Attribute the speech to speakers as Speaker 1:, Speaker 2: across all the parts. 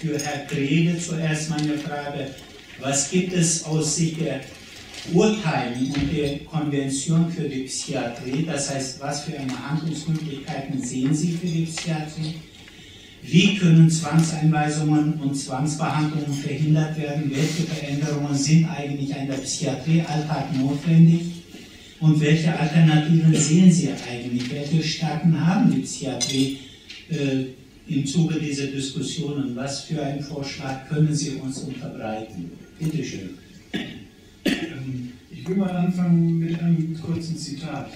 Speaker 1: für Herrn Grede zuerst meine Frage. Was gibt es aus Sicht der Urteilen und der Konvention für die Psychiatrie? Das heißt, was für eine Handlungsmöglichkeiten sehen Sie für die Psychiatrie? Wie können Zwangseinweisungen und Zwangsbehandlungen verhindert werden? Welche Veränderungen sind eigentlich in der Psychiatriealltag notwendig? Und welche Alternativen sehen Sie eigentlich? Welche Stärken haben die Psychiatrie äh, im Zuge dieser Diskussionen? Was für einen Vorschlag können Sie uns unterbreiten? Bitte schön.
Speaker 2: Ähm, ich will mal anfangen mit einem kurzen Zitat.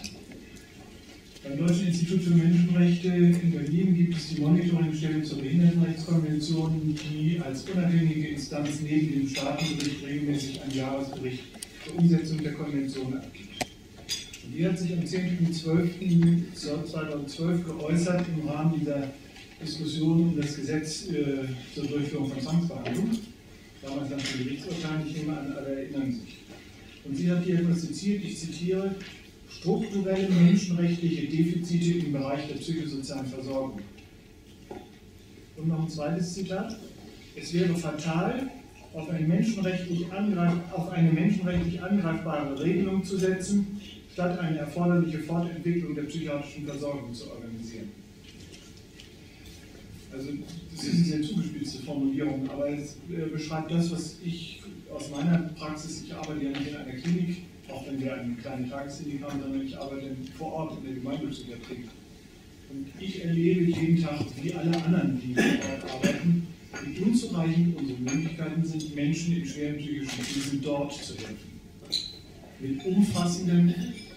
Speaker 2: Beim Deutschen Institut für Menschenrechte in Berlin gibt es die Monitoringstelle zur Behindertenrechtskonvention, die als unabhängige Instanz neben dem Staatenbericht regelmäßig einen Jahresbericht zur Umsetzung der Konvention abgibt. Die hat sich am 10.12.2012 geäußert im Rahmen dieser Diskussion um das Gesetz äh, zur Durchführung von Zwangsbehandlung. Damals nach dem Gerichtsurteil, ich nehme an, alle erinnern sich. Und sie hat diagnostiziert, ich zitiere, strukturelle menschenrechtliche Defizite im Bereich der psychosozialen Versorgung. Und noch ein zweites Zitat. Es wäre fatal, auf eine menschenrechtlich, auf eine menschenrechtlich angreifbare Regelung zu setzen, statt eine erforderliche Fortentwicklung der psychiatrischen Versorgung zu organisieren. Also das ist eine sehr zugespitzte Formulierung, aber es äh, beschreibt das, was ich aus meiner Praxis, ich arbeite ja nicht in einer Klinik, auch wenn wir eine kleine Tagesklinik haben, sondern ich arbeite vor Ort in der Gemeindepsychiatrie. Und ich erlebe jeden Tag, wie alle anderen, die dort arbeiten, wie unzureichend unsere Möglichkeiten sind, Menschen in schweren psychischen Krisen dort zu helfen. Mit umfassenden,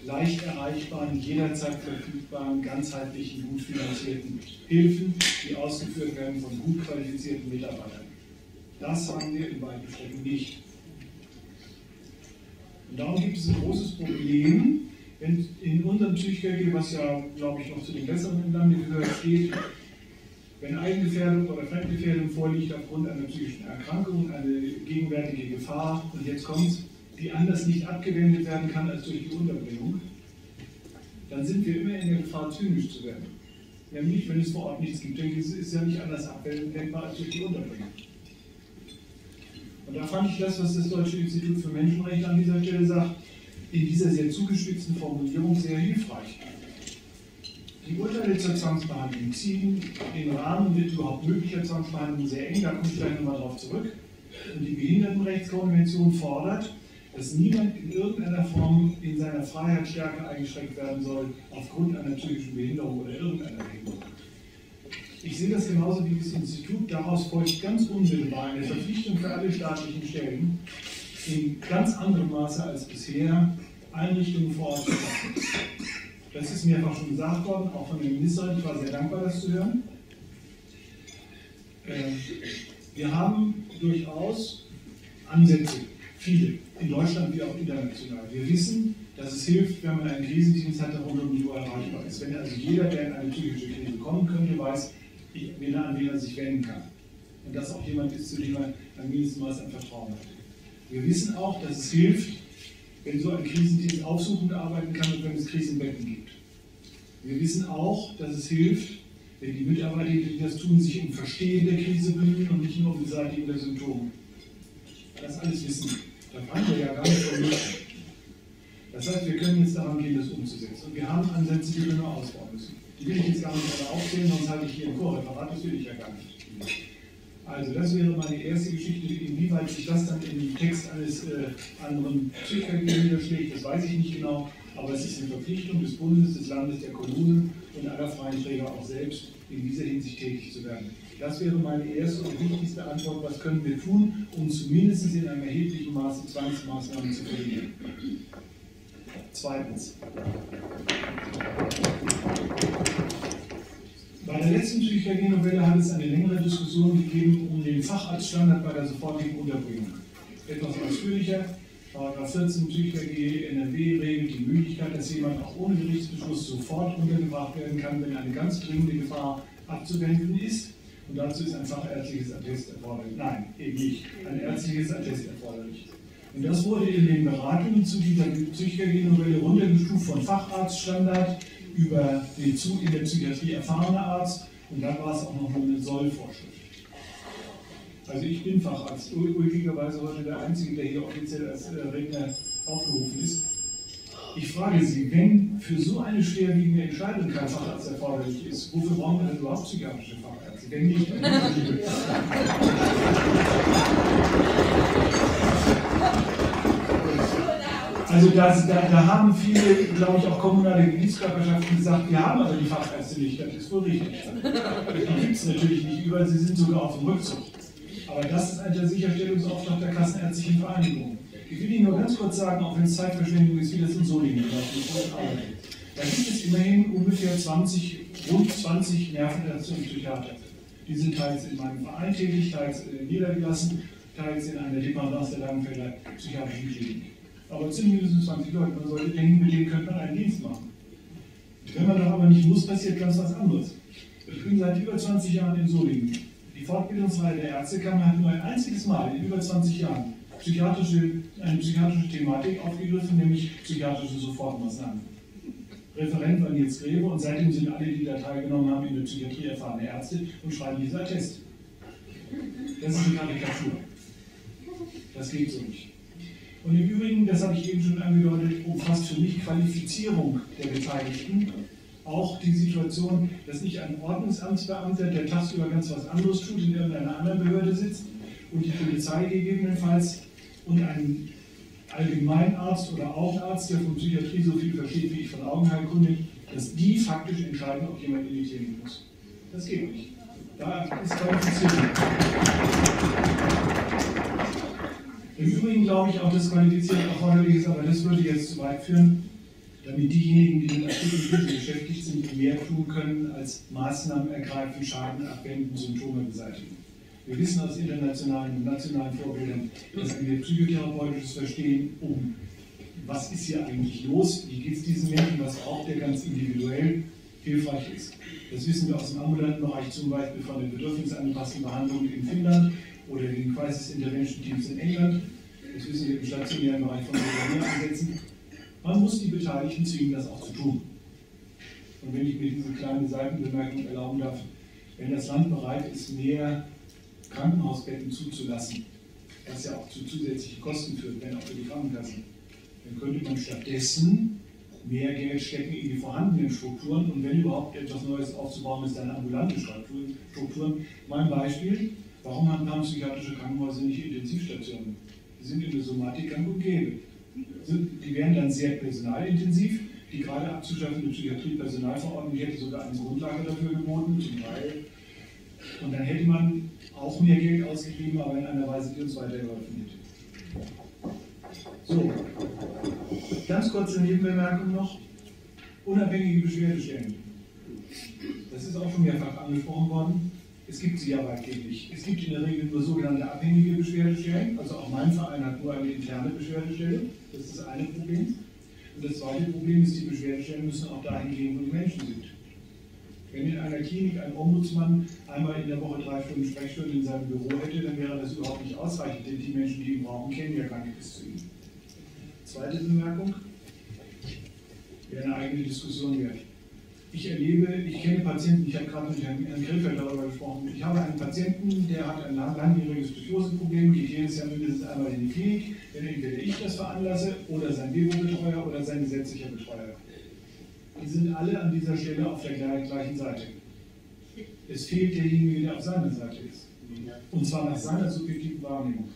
Speaker 2: leicht erreichbaren, jederzeit verfügbaren, ganzheitlichen, gut finanzierten Hilfen, die ausgeführt werden von gut qualifizierten Mitarbeitern. Das haben wir in weiten Strecken nicht. Und darum gibt es ein großes Problem, wenn in unserem Psychiatrie, was ja, glaube ich, noch zu den Besseren im Lande gehört, steht, wenn Eigengefährdung oder Fremdgefährdung vorliegt aufgrund einer psychischen Erkrankung, eine gegenwärtige Gefahr, und jetzt kommt die anders nicht abgewendet werden kann als durch die Unterbringung, dann sind wir immer in der Gefahr, zynisch zu werden. Nämlich, wenn es vor Ort nichts gibt, denke ich, es ist ja nicht anders abwendbar als durch die Unterbringung. Und da fand ich das, was das Deutsche Institut für Menschenrechte an dieser Stelle sagt, in dieser sehr zugespitzten Formulierung sehr hilfreich. Die Urteile zur Zwangsbehandlung ziehen den Rahmen mit überhaupt möglicher Zwangsbehandlung sehr eng, da komme ich gleich nochmal drauf zurück. Und die Behindertenrechtskonvention fordert, dass niemand in irgendeiner Form in seiner Freiheit stärker eingeschränkt werden soll aufgrund einer psychischen Behinderung oder irgendeiner Behinderung. Ich sehe das genauso wie das Institut. Daraus folgt ganz unmittelbar eine Verpflichtung für alle staatlichen Stellen, in ganz anderem Maße als bisher Einrichtungen vor Ort zu schaffen. Das ist mehrfach schon gesagt worden, auch von der Ministerin. Ich war sehr dankbar, das zu hören. Ähm, wir haben durchaus Ansätze, viele, in Deutschland wie auch international. Wir wissen, dass es hilft, wenn man einen Krisendienst hat, der rund um die Uhr erreichbar ist. Wenn also jeder, der in eine psychische Krise kommen könnte, weiß, wen er, an wen er sich wenden kann. Und dass auch jemand ist, zu dem man ein mindestens Maß an Vertrauen hat. Wir wissen auch, dass es hilft, wenn so ein Krisendienst aufsuchend arbeiten kann und wenn es Krisenbetten gibt. Wir wissen auch, dass es hilft, wenn die Mitarbeiter, die das tun, sich um Verstehen der Krise bemühen und nicht nur um Beseitigung der Symptome. Das alles wissen wir. Da fangen wir ja gar nicht von Das heißt, wir können jetzt daran gehen, das umzusetzen. Und wir haben Ansätze, die wir nur ausbauen müssen. Die will ich jetzt gar nicht alle aufzählen, sonst halte ich hier ein Chorreferat, das will ich ja gar nicht. Also das wäre meine erste Geschichte. Inwieweit sich das dann im Text eines äh, anderen Psychiaters niederschlägt, das weiß ich nicht genau. Aber es ist eine Verpflichtung des Bundes, des Landes, der Kommunen und aller freien Träger auch selbst, in dieser Hinsicht tätig zu werden. Das wäre meine erste und wichtigste Antwort. Was können wir tun, um zumindest in einem erheblichen Maße Zwangsmaßnahmen zu verhindern? Zweitens. Bei der letzten Psychiatrie-Novelle hat es eine längere Diskussion gegeben um den Facharztstandard bei der sofortigen Unterbringung. Etwas ausführlicher. Paragraph 14 Psychiatrie NRW regelt die Möglichkeit, dass jemand auch ohne Gerichtsbeschluss sofort untergebracht werden kann, wenn eine ganz dringende Gefahr abzuwenden ist. Und dazu ist ein fachärztliches Attest erforderlich. Nein, eben nicht. Ein ärztliches Attest erforderlich. Und das wurde in den Beratungen zu dieser Psychiatrie-Novelle runtergestuft von Facharztstandard über den zu in der Psychiatrie erfahrene Arzt und dann war es auch noch eine Sollvorschrift. Also ich bin Facharzt, ulkigerweise heute der Einzige, der hier offiziell als äh, Redner aufgerufen ist. Ich frage Sie, wenn für so eine schwerwiegende Entscheidung kein Facharzt erforderlich ist, wofür brauchen wir denn überhaupt psychiatrische Fachärzte? Wenn nicht, Also das, da, da, haben viele, glaube ich, auch kommunale Gebietskörperschaften gesagt, wir haben aber die Fachärzte nicht, das ist wohl richtig. Die gibt es natürlich nicht überall, sie sind sogar auf dem Rückzug. Aber das ist der Sicherstellungsauftrag der Kassenärztlichen Vereinigung. Ich will Ihnen nur ganz kurz sagen, auch wenn es Zeitverschwendung ist, wie das in Solingen läuft. Da gibt es immerhin ungefähr 20, rund 20 Nervenärzte und Psychiater. Die sind teils in meinem Verein tätig, teils niedergelassen, teils in einer Dependance der Langenfelder Psychiatrischen Klinik. Aber mindestens 20 Leute. Man sollte denken, mit denen könnte man einen Dienst machen. Wenn man das aber nicht muss, passiert ganz was anderes. Ich bin seit über 20 Jahren in Solingen. Die Fortbildungsreihe der Ärztekammer hat nur ein einziges Mal in über 20 Jahren psychiatrische, eine psychiatrische Thematik aufgegriffen, nämlich psychiatrische Sofortmaßnahmen. Referent war Nils Greve und seitdem sind alle, die da teilgenommen haben, in der Psychiatrie erfahrene Ärzte und schreiben dieser Test. Das ist eine Karikatur. Das geht so nicht. Und im Übrigen, das habe ich eben schon angedeutet, umfasst für mich Qualifizierung der Beteiligten auch die Situation, dass nicht ein Ordnungsamtsbeamter, der tagsüber ganz was anderes tut, in irgendeiner anderen Behörde sitzt und die Polizei gegebenenfalls und ein Allgemeinarzt oder Augenarzt, der von Psychiatrie so viel versteht wie ich von Augenheilkunde, dass die faktisch entscheiden, ob jemand in die Klinik muss. Das geht nicht. Da ist Qualifizierung. Im Übrigen glaube ich auch, dass qualifiziert erforderlich ist, aber das würde jetzt zu weit führen, damit diejenigen, die mit Artikel beschäftigt sind, mehr tun können, als Maßnahmen ergreifen, Schaden abwenden, Symptome beseitigen. Wir wissen aus internationalen und nationalen Vorbildern, dass wir psychotherapeutisches Verstehen um, was ist hier eigentlich los, wie geht es diesen Menschen, was auch der ganz individuell hilfreich ist. Das wissen wir aus dem ambulanten Bereich zum Beispiel von der bedürfnisangepassten Behandlung in Finnland oder den Crisis Intervention Teams in England. Das wissen wir im stationären Bereich von Programmieransätzen. Man muss die Beteiligten zwingen, das auch zu tun. Und wenn ich mir diese kleine Seitenbemerkung erlauben darf, wenn das Land bereit ist, mehr Krankenhausbetten zuzulassen, was ja auch zu zusätzlichen Kosten führt, wenn auch für die Krankenkassen, dann könnte man stattdessen mehr Geld stecken in die vorhandenen Strukturen und wenn überhaupt etwas Neues aufzubauen ist, dann ambulante Strukturen. Mein Beispiel, Warum haben psychiatrische Krankenhäuser nicht Intensivstationen? Die sind in der Somatik gang und gäbe. Die wären dann sehr personalintensiv. Die gerade abzuschaffende Psychiatrie-Personalverordnung hätte sogar eine Grundlage dafür geboten, zum Teil. Und dann hätte man auch mehr Geld ausgegeben, aber in einer Weise, die uns weitergeholfen hätte. So, ganz kurze Nebenbemerkung noch. Unabhängige Beschwerdestellen. Das ist auch schon mehrfach angesprochen worden. Es gibt sie aber angeblich. Es gibt in der Regel nur sogenannte abhängige Beschwerdestellen. Also auch mein Verein hat nur eine interne Beschwerdestelle. Das ist das eine Problem. Und das zweite Problem ist, die Beschwerdestellen müssen auch dahin gehen, wo die Menschen sind. Wenn in einer Klinik ein Ombudsmann einmal in der Woche drei Stunden Sprechstunde in seinem Büro hätte, dann wäre das überhaupt nicht ausreichend, denn die Menschen, die ihn brauchen, kennen ja gar nichts zu ihm. Zweite Bemerkung, wäre eine eigene Diskussion wert. Ich erlebe, ich kenne Patienten, ich habe gerade mit Herrn, Herrn darüber gesprochen, ich habe einen Patienten, der hat ein langjähriges Psychoseproblem, geht jedes Jahr mindestens einmal in die Klinik, wenn entweder ich das veranlasse oder sein Bewo-Betreuer oder sein gesetzlicher Betreuer. Die sind alle an dieser Stelle auf der gleichen Seite. Es fehlt derjenige, der auf seiner Seite ist. Und zwar nach seiner subjektiven Wahrnehmung.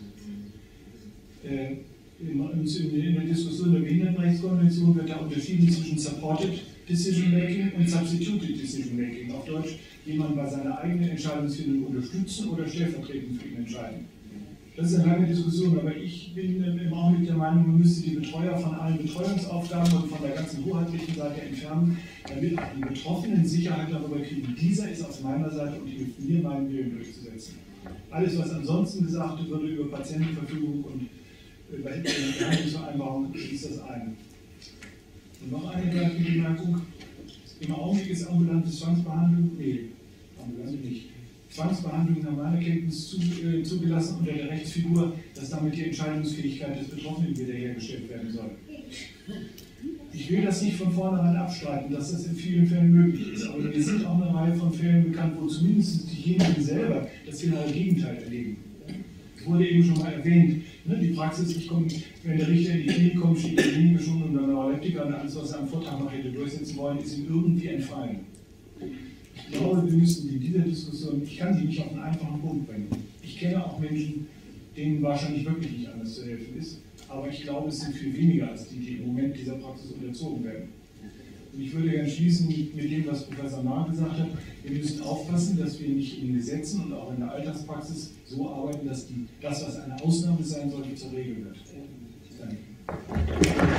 Speaker 2: Äh, in, in, der Diskussion der Behindertenrechtskonvention wird da unterschieden zwischen Supported Decision Making und Substituted Decision Making. Auf Deutsch, jemanden bei seiner eigenen Entscheidungsfindung unterstützen oder stellvertretend für ihn entscheiden. Das ist eine lange Diskussion, aber ich bin im Augenblick der Meinung, man müsste die Betreuer von allen Betreuungsaufgaben und von der ganzen hoheitlichen Seite entfernen, damit auch die Betroffenen Sicherheit darüber kriegen, dieser ist aus meiner Seite und hilft mir, meinen Willen durchzusetzen. Alles, was ansonsten gesagt wird über Patientenverfügung und über Behandlungsvereinbarung, ist das eine. Und noch eine Bemerkung. Im Augenblick ist ambulante Zwangsbehandlung, nee, ambulante nicht. Zwangsbehandlung meiner Kenntnis zu, äh, zugelassen unter der Rechtsfigur, dass damit die Entscheidungsfähigkeit des Betroffenen wiederhergestellt werden soll. Ich will das nicht von vornherein abstreiten, dass das in vielen Fällen möglich ist, aber mir sind auch eine Reihe von Fällen bekannt, wo zumindest diejenigen selber das genaue Gegenteil erleben. Es wurde eben schon mal erwähnt, ne, die Praxis, ich komme, wenn der Richter in die Klinik kommt, steht die Klinik schon unter Neuroleptiker und alles, was er am Vortag noch hätte durchsetzen wollen, ist ihm irgendwie entfallen. Ich glaube, wir müssen in dieser Diskussion, ich kann sie nicht auf einen einfachen Punkt bringen. Ich kenne auch Menschen, denen wahrscheinlich wirklich nicht anders zu helfen ist, aber ich glaube, es sind viel weniger als die, die im Moment dieser Praxis unterzogen werden. Und ich würde gerne schließen mit dem, was Professor Nahr gesagt hat. Wir müssen aufpassen, dass wir nicht in Gesetzen und auch in der Alltagspraxis so arbeiten, dass die, das, was eine Ausnahme sein sollte, zur Regel wird. Danke.